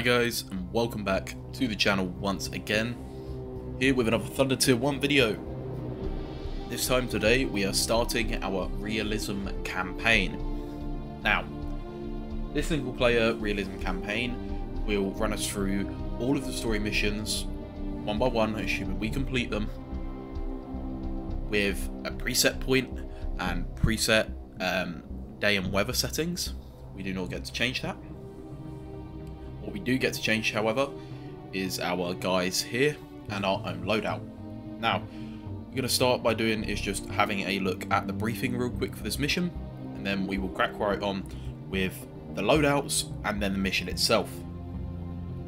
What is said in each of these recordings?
Hi guys and welcome back to the channel once again, here with another Thunder Tier 1 video. This time today we are starting our realism campaign. Now, this single player realism campaign will run us through all of the story missions, one by one, assuming we complete them, with a preset point and preset um, day and weather settings. We do not get to change that. What we do get to change, however, is our guys here and our own loadout. Now, we're going to start by doing is just having a look at the briefing real quick for this mission, and then we will crack right on with the loadouts and then the mission itself.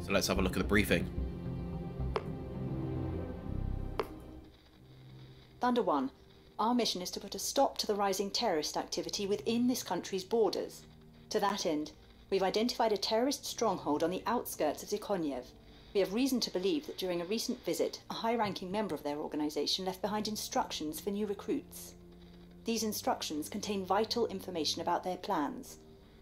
So let's have a look at the briefing. Thunder 1, our mission is to put a stop to the rising terrorist activity within this country's borders. To that end, We've identified a terrorist stronghold on the outskirts of Zikonyev. We have reason to believe that during a recent visit, a high ranking member of their organization left behind instructions for new recruits. These instructions contain vital information about their plans.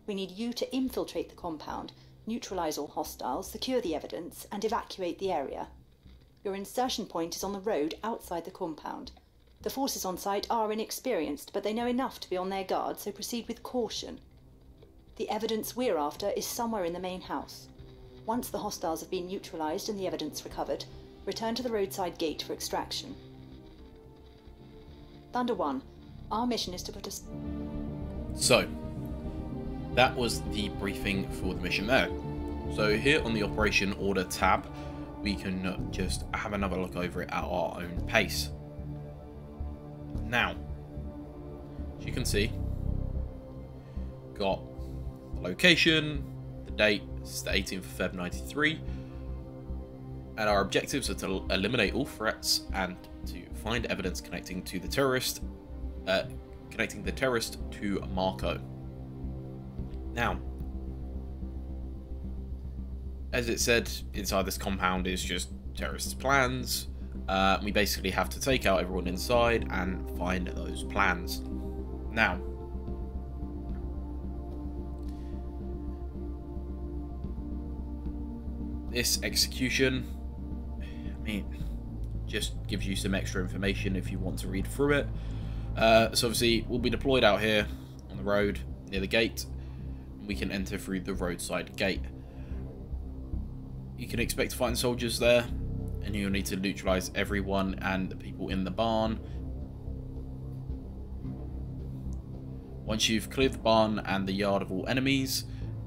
We need you to infiltrate the compound, neutralize all hostiles, secure the evidence, and evacuate the area. Your insertion point is on the road outside the compound. The forces on site are inexperienced, but they know enough to be on their guard, so proceed with caution. The evidence we're after is somewhere in the main house. Once the hostiles have been neutralized and the evidence recovered, return to the roadside gate for extraction. Thunder 1, our mission is to put us. So, that was the briefing for the mission there. So here on the Operation Order tab, we can just have another look over it at our own pace. Now, as you can see, got location, the date is the 18th of Feb 93, and our objectives are to eliminate all threats and to find evidence connecting to the terrorist, uh, connecting the terrorist to Marco. Now, as it said, inside this compound is just terrorists' plans. Uh, we basically have to take out everyone inside and find those plans. Now, this execution, I mean, just gives you some extra information if you want to read through it. Uh, so obviously, we'll be deployed out here on the road near the gate. We can enter through the roadside gate. You can expect to find soldiers there, and you'll need to neutralize everyone and the people in the barn. Once you've cleared the barn and the yard of all enemies,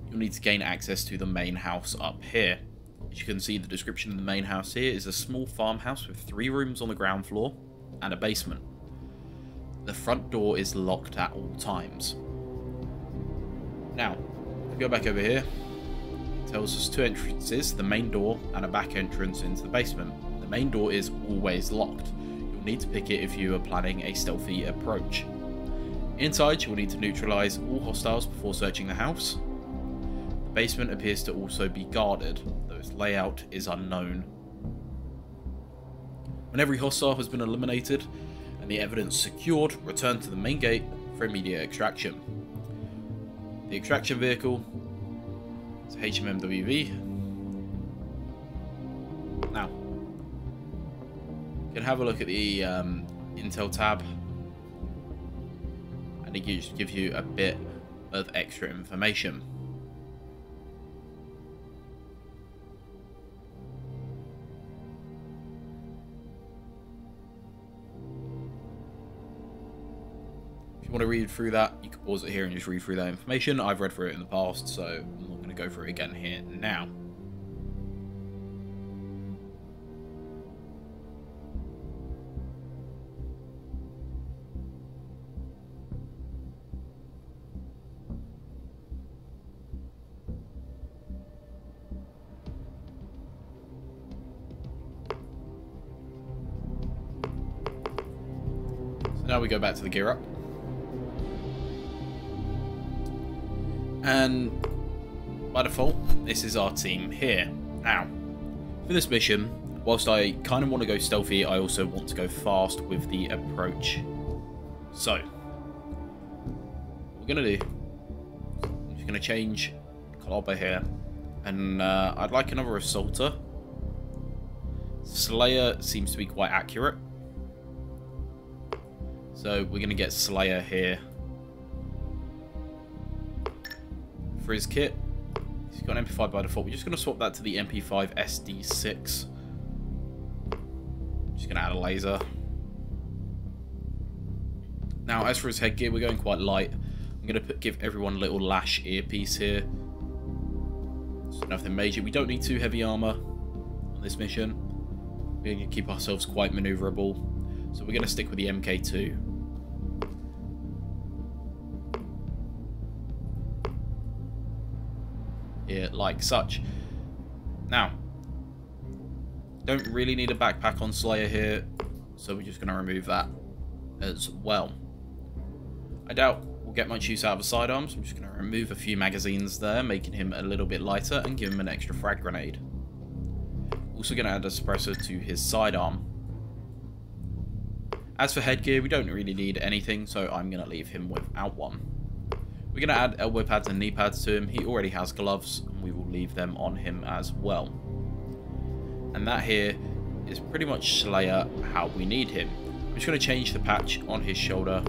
you'll need to gain access to the main house up here. As you can see, the description of the main house here is a small farmhouse with three rooms on the ground floor and a basement. The front door is locked at all times. Now, go back over here, it tells us two entrances, the main door and a back entrance into the basement. The main door is always locked. You'll need to pick it if you are planning a stealthy approach. Inside, you will need to neutralise all hostiles before searching the house. The basement appears to also be guarded, its layout is unknown. When every hostile has been eliminated and the evidence secured, return to the main gate for immediate extraction. The extraction vehicle is HMMWV. Now, you can have a look at the um, Intel tab and it gives you a bit of extra information. Want to read through that, you can pause it here and just read through that information. I've read through it in the past, so I'm not going to go through it again here now. Now we go back to the gear up. And by default, this is our team here. Now, for this mission, whilst I kind of want to go stealthy, I also want to go fast with the approach. So, we're going to do, I'm just going to change Clobber here And uh, I'd like another Assaulter. Slayer seems to be quite accurate. So we're going to get Slayer here. For his kit, he's got an MP5 by default. We're just going to swap that to the MP5 SD6. Just going to add a laser. Now, as for his headgear, we're going quite light. I'm going to give everyone a little lash earpiece here. So nothing major. We don't need too heavy armor on this mission. We're going to keep ourselves quite maneuverable. So we're going to stick with the MK2. Like such. Now, don't really need a backpack on Slayer here, so we're just going to remove that as well. I doubt we'll get much use out of the sidearms. I'm just going to remove a few magazines there, making him a little bit lighter and give him an extra frag grenade. Also going to add a suppressor to his sidearm. As for headgear, we don't really need anything, so I'm going to leave him without one. We're going to add elbow pads and knee pads to him. He already has gloves, and we will leave them on him as well. And that here is pretty much Slayer how we need him. I'm just going to change the patch on his shoulder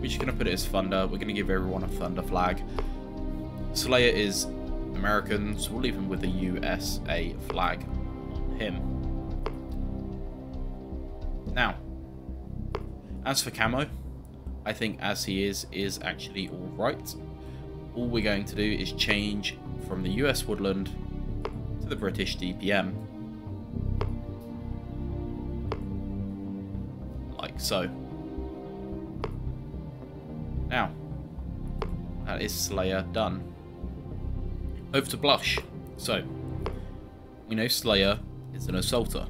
we're just going to put it as Thunder. We're going to give everyone a Thunder flag. Slayer is American, so we'll leave him with a USA flag on him. Now, as for camo, I think as he is, is actually alright. All we're going to do is change from the US Woodland to the British DPM. Like so. Now, that is Slayer done. Over to Blush. So, we know Slayer is an assaulter.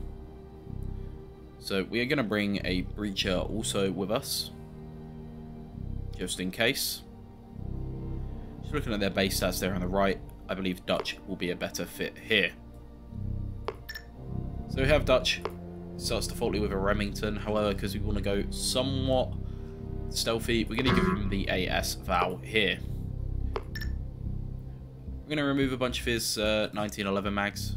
So we are going to bring a Breacher also with us. Just in case. Just looking at their base stats there on the right, I believe Dutch will be a better fit here. So we have Dutch. Starts defaultly with a Remington, however, because we want to go somewhat stealthy. We're going to give him the AS Val here. We're going to remove a bunch of his uh, 1911 mags.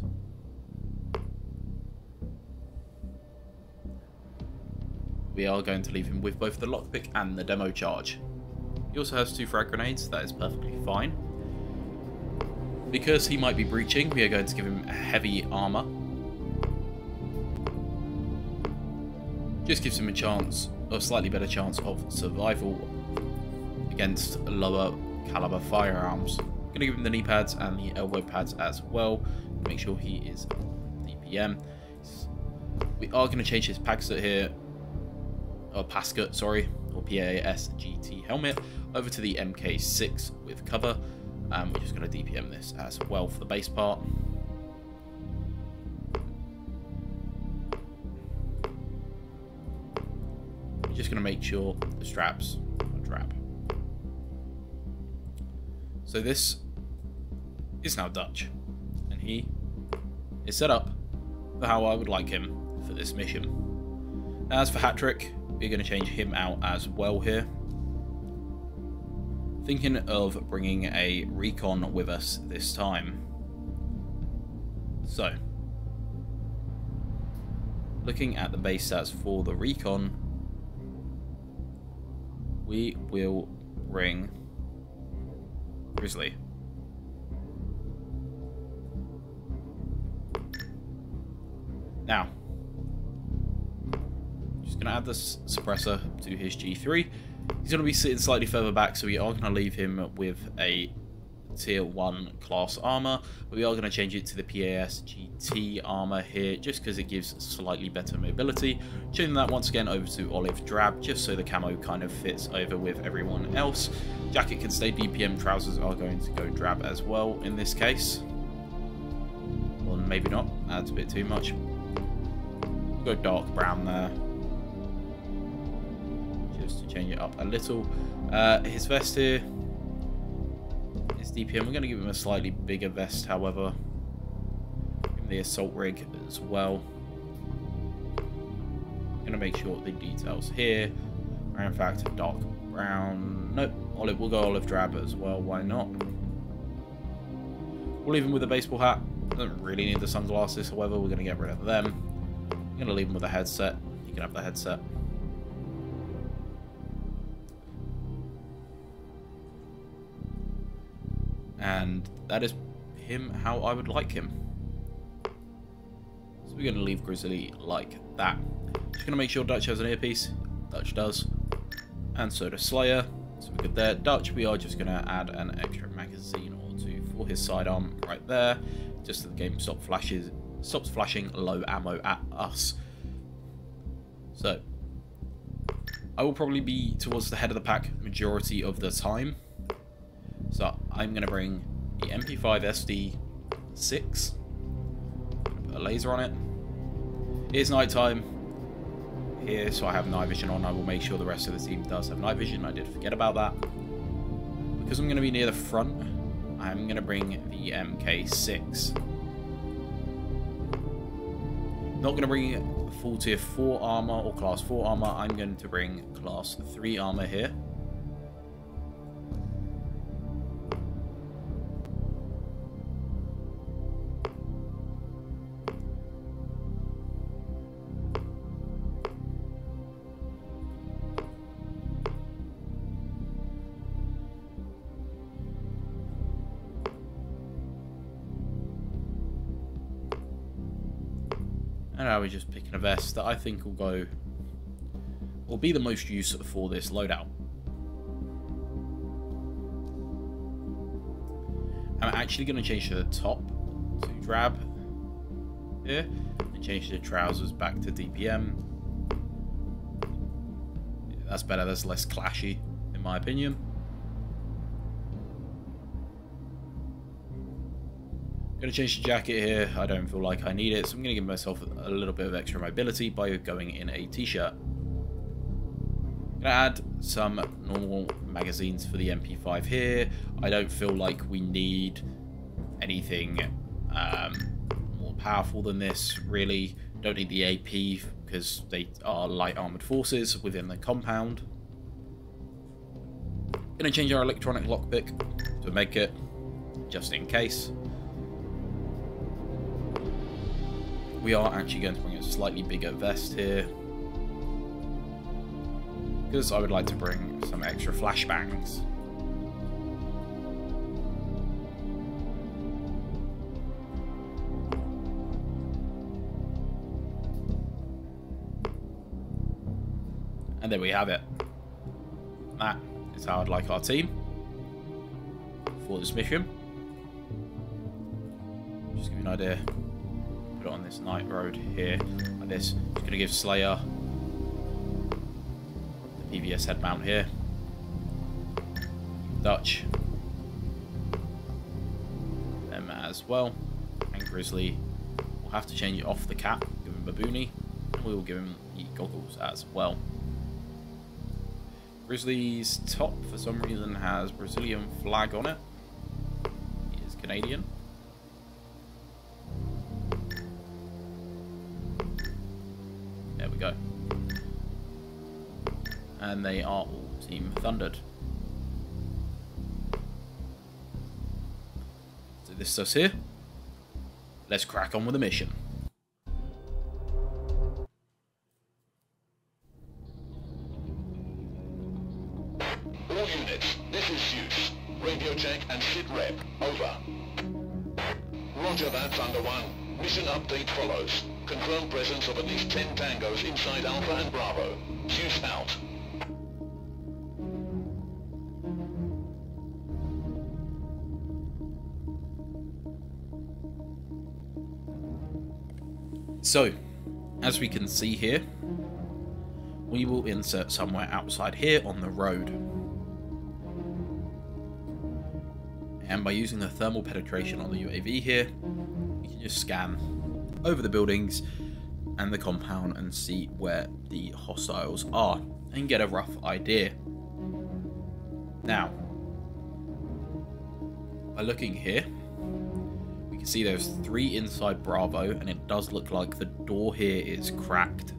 We are going to leave him with both the lockpick and the demo charge. He also has two frag grenades, that is perfectly fine. Because he might be breaching, we are going to give him heavy armor. Just gives him a chance a slightly better chance of survival against lower caliber firearms. I'm going to give him the knee pads and the elbow pads as well. Make sure he is DPM. We are going to change his Paxut here, or Pascut, sorry, or PAS-GT helmet, over to the MK6 with cover. Um, we're just going to DPM this as well for the base part. You're just going to make sure the straps are drab. So this is now Dutch, and he is set up for how I would like him for this mission. As for Hattrick, we're going to change him out as well here. Thinking of bringing a recon with us this time. So, looking at the base stats for the recon, we will bring Grizzly. Now, just going to add this suppressor to his G3. He's going to be sitting slightly further back, so we are going to leave him with a tier 1 class armor. We are going to change it to the PAS GT armor here just because it gives slightly better mobility. Changing that once again over to olive drab just so the camo kind of fits over with everyone else. Jacket can stay DPM, trousers are going to go drab as well in this case. Well, maybe not, that's a bit too much. Go dark brown there. Just to change it up a little. Uh, his vest here his DPM. We're going to give him a slightly bigger vest, however. The assault rig as well. going to make sure the details here are in fact dark brown. Nope, olive. We'll go olive drab as well. Why not? We'll leave him with a baseball hat. Doesn't really need the sunglasses, however, we're going to get rid of them. I'm going to leave him with a headset. You can have the headset. And that is him how I would like him. So we're going to leave Grizzly like that. Just going to make sure Dutch has an earpiece. Dutch does. And so does Slayer. So we're good there. Dutch, we are just going to add an extra magazine or two for his sidearm right there. Just so the game stop flashes, stops flashing low ammo at us. So, I will probably be towards the head of the pack majority of the time. I'm going to bring the MP5 SD6. Put a laser on it. It is night time here, so I have night vision on. I will make sure the rest of the team does have night vision. I did forget about that. Because I'm going to be near the front, I'm going to bring the MK6. Not going to bring full tier 4 armor or class 4 armor. I'm going to bring class 3 armor here. And just picking a vest that I think will go will be the most use for this loadout. I'm actually going to change the top to drab here and change the trousers back to DPM. Yeah, that's better, that's less clashy in my opinion. Gonna change the jacket here. I don't feel like I need it, so I'm gonna give myself a little bit of extra mobility by going in a t-shirt. Gonna add some normal magazines for the MP5 here. I don't feel like we need anything um, more powerful than this, really. Don't need the AP because they are light armored forces within the compound. Gonna change our electronic lockpick to make it just in case. We are actually going to bring a slightly bigger vest here. Because I would like to bring some extra flashbangs. And there we have it. That is how I'd like our team for this mission. Just give you an idea night road here, like this. Just going to give Slayer the PVS head mount here. Dutch. Them as well. And Grizzly. We'll have to change it off the cap, give him Baboony. And we will give him the goggles as well. Grizzly's top, for some reason, has Brazilian flag on it. He is Canadian. And they are all Team Thundered. So this is us here. Let's crack on with the mission. So, as we can see here, we will insert somewhere outside here on the road. And by using the thermal penetration on the UAV here, you can just scan over the buildings and the compound and see where the hostiles are and get a rough idea. Now, by looking here, can see there's three inside Bravo and it does look like the door here is cracked.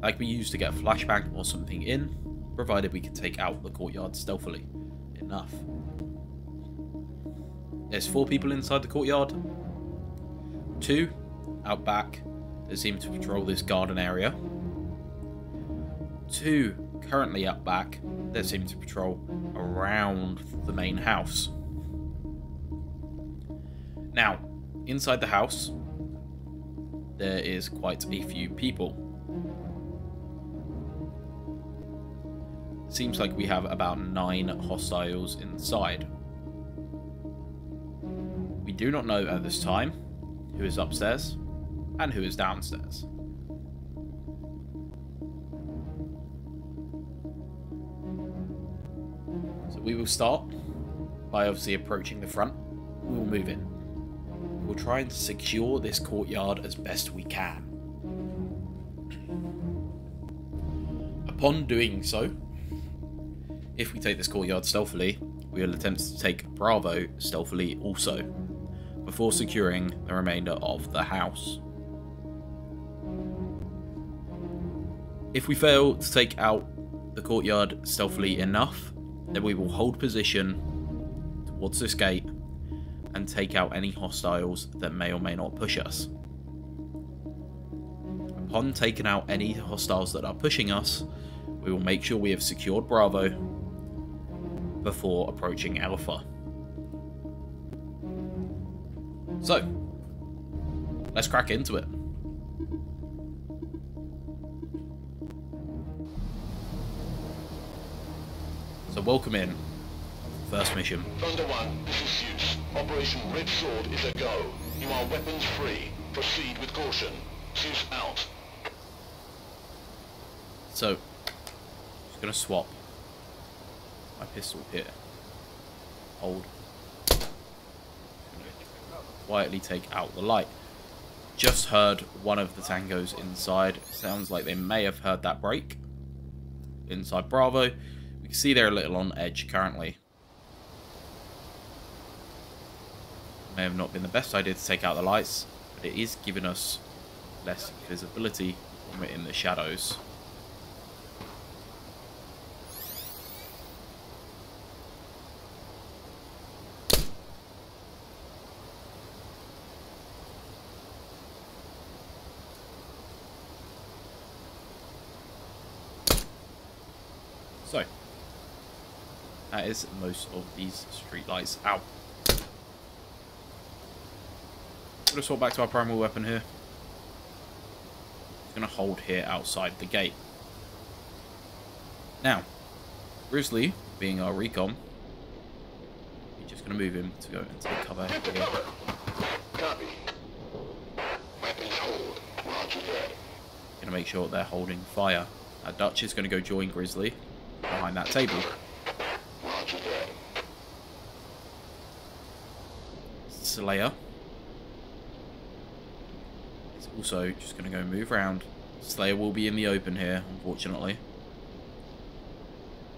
That can be used to get a flashbang or something in, provided we can take out the courtyard stealthily enough. there's four people inside the courtyard. Two out back that seem to patrol this garden area. Two currently out back that seem to patrol around the main house. Now, inside the house, there is quite a few people. Seems like we have about nine hostiles inside. We do not know at this time who is upstairs and who is downstairs. So we will start by obviously approaching the front. We will move in. We'll try and secure this courtyard as best we can. Upon doing so, if we take this courtyard stealthily, we will attempt to take Bravo stealthily also, before securing the remainder of the house. If we fail to take out the courtyard stealthily enough, then we will hold position towards this gate take out any hostiles that may or may not push us. Upon taking out any hostiles that are pushing us, we will make sure we have secured Bravo before approaching Alpha. So, let's crack into it. So welcome in. First mission. Thunder 1, this is Zeus. Operation Red Sword is a go. You are weapons free. Proceed with caution. Zeus out. So, just gonna swap my pistol here. Hold. Quietly take out the light. Just heard one of the tangos inside. Sounds like they may have heard that break. Inside Bravo. We can see they're a little on edge currently. May have not been the best idea to take out the lights, but it is giving us less visibility when we're in the shadows. So, that is most of these street lights out. Gonna swap back to our primal weapon here. It's gonna hold here outside the gate. Now, Grizzly, being our recon, we're just gonna move him to go into the cover here. Copy. Weapons hold. Roger that. Gonna make sure they're holding fire. Now Dutch is gonna go join Grizzly behind that table. Slayer also just going to go move around. Slayer will be in the open here, unfortunately.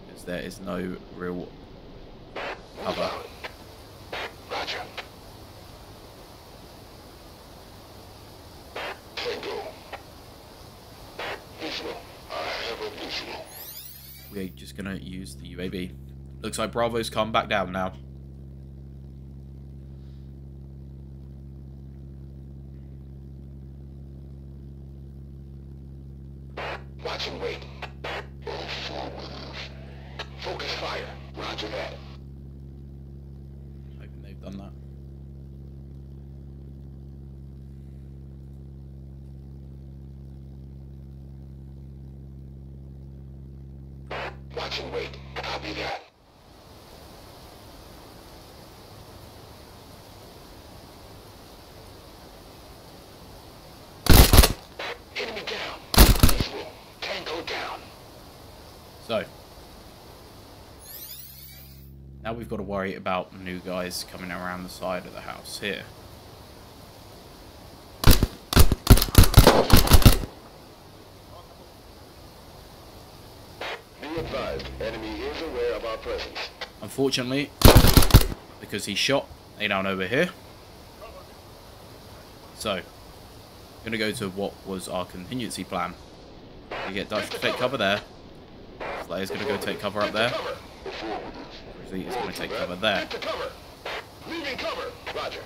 Because there is no real cover. Roger. We're just going to use the UAV. Looks like Bravo's come back down now. Watch and wait. Move forward. Focus fire. Roger that. Hoping they've done that. Watch and wait. Copy that. Enemy down. Visual. Tango down. So. Now we've got to worry about new guys coming around the side of the house here. Be advised, enemy is aware of our presence. Unfortunately, because he shot A down over here. So, gonna go to what was our contingency plan. We get Dutch to take cover there. Slayer's gonna go take cover up there. Cover. Forward. Is gonna take cover there. Cover. Cover. Roger.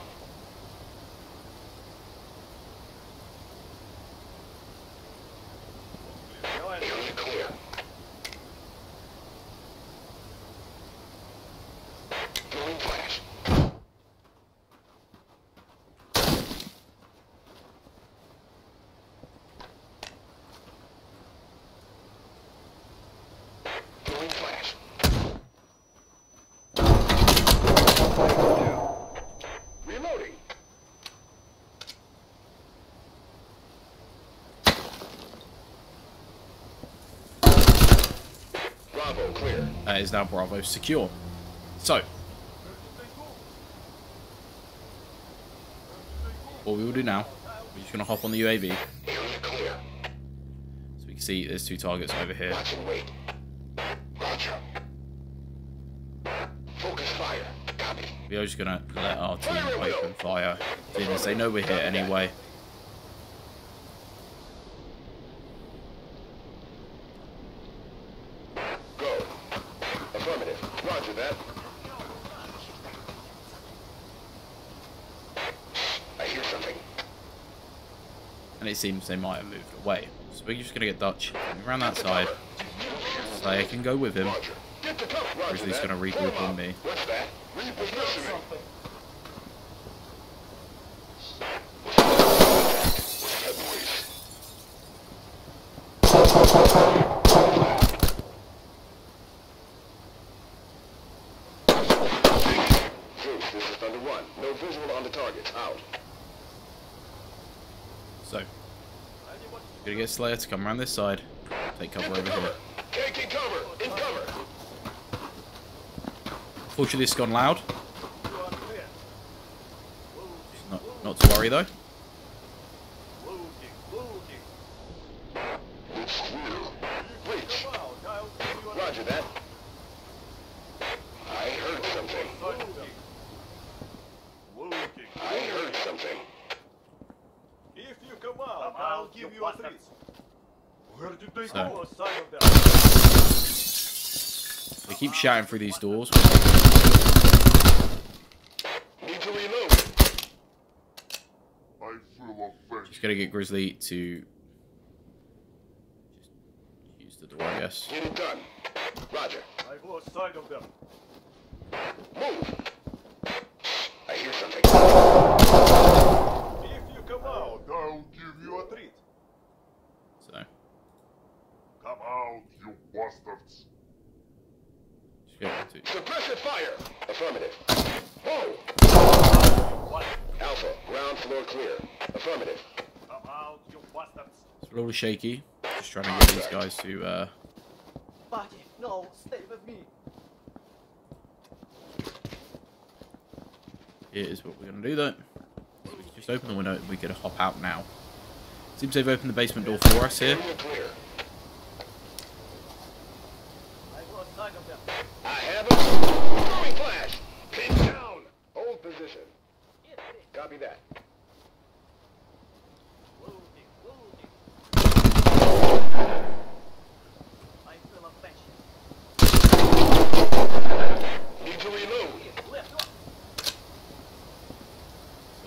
Bravo, clear. That is now Bravo secure. So, what we will do now, we're just going to hop on the UAV, Area clear. so we can see there's two targets over here. Watch and wait. Roger. Focus fire. Copy. We are just going to let our team open fire, seeing as they know we're here anyway. Go. Affirmative. Roger that. I hear something. And it seems they might have moved away. So we're just going to get Dutch around that side, so I can go with him. Roger. Get to Grizzly's gonna regroup on me. What's that? Repositioning. What's that noise? Zeus, this is Thunder One. No visual on the targets. Out. So, gonna get Slayer to come around this side, take cover over to here. cover. Taking cover. In cover. Fortunately, it's gone loud. Not, not to worry though. It's clear. Reach. Roger that. I heard something. I heard something. If you come out, I'll give you a treat. Where did they So- go aside of that? They keep shouting through these doors. Need to reload. I feel offended. Just gonna get Grizzly to use the door, I guess. Get it done. Roger. I've lost sight of them. Move. I hear something. If you come out, I'll give you you a treat. So, Come out, you bastards. Just get Suppressive fire. Affirmative. Whoa. Alpha. Ground floor clear. Affirmative. Come out, you bastards. It's a little shaky. Just trying to get these guys to uh, Buddy, no, stay with me. Here is what we're going to do though. So we just open the window we could hop out now. Seems they've opened the basement door for us here. Area clear. I've lost sight of them. I have it. Throwing flash. Pin down. Hold position. Copy that. Loading, loading. I feel affection. Need to reload. Left, up. So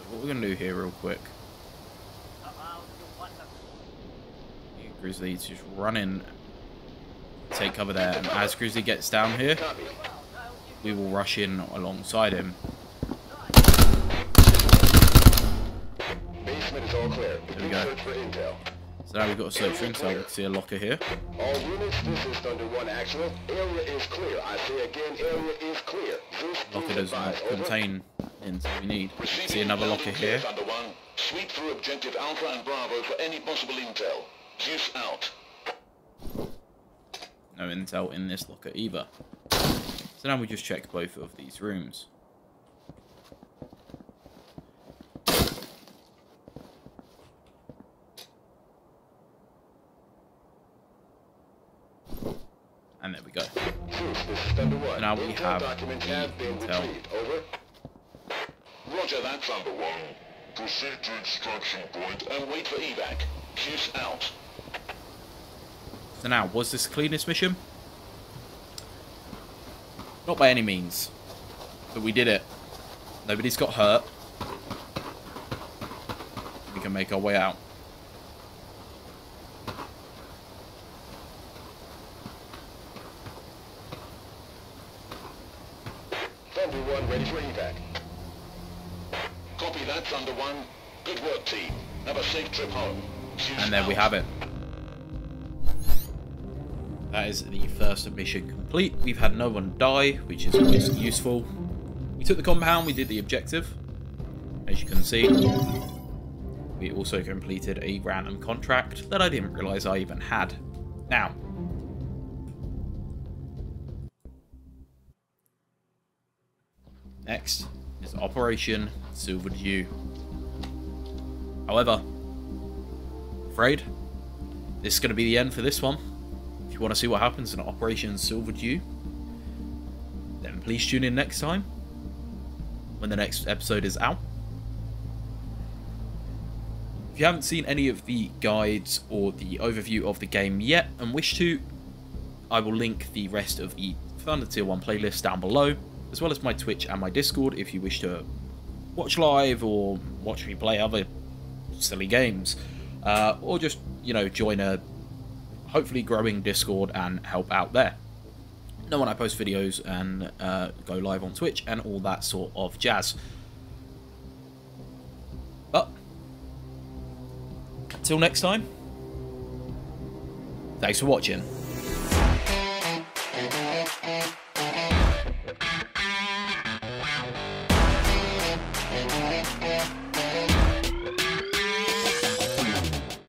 what we're going to do here real quick. Come out, you bastards. get Grizzly to just running. take cover there, and as Grizzly gets down here, we will rush in alongside him. Basement is all clear. There we go. Search for intel. So now we've got a search for intel. We can see a locker here. All units, this is Thunder One actual. Area is clear. I say again, area is clear. Zeus, Locker does not. Contain intel we need. See another locker here. Sweep through objective Alpha and Bravo for any possible intel. Zeus out. No intel in this locker either. So now we just check both of these rooms. And there we go. Zeus, this is Thunder One. Now we have the intel. Over. Roger that, Thunder One. Proceed to instruction. And wait for evac. Zeus out. So now, was this the cleanest mission? Not by any means. But we did it. Nobody's got hurt. We can make our way out. Thunder 1 ready for evac. Copy that, Thunder 1. Good work, team. Have a safe trip home. Zeus And there we have it. That is the first mission complete. We've had no one die, which is always useful. We took the compound, we did the objective. As you can see. We also completed a random contract that I didn't realise I even had. Now. Next is Operation Silver Dew. However, afraid this is going to be the end for this one. You want to see what happens in Operation Silver Dew, then please tune in next time when the next episode is out. If you haven't seen any of the guides or the overview of the game yet and wish to, I will link the rest of the Thunder Tier 1 playlist down below, as well as my Twitch and my Discord if you wish to watch live or watch me play other silly games. Uh, or just, you know, join a hopefully growing Discord and help out there. Know when I post videos and uh, go live on Twitch and all that sort of jazz. But, until next time, thanks for watching.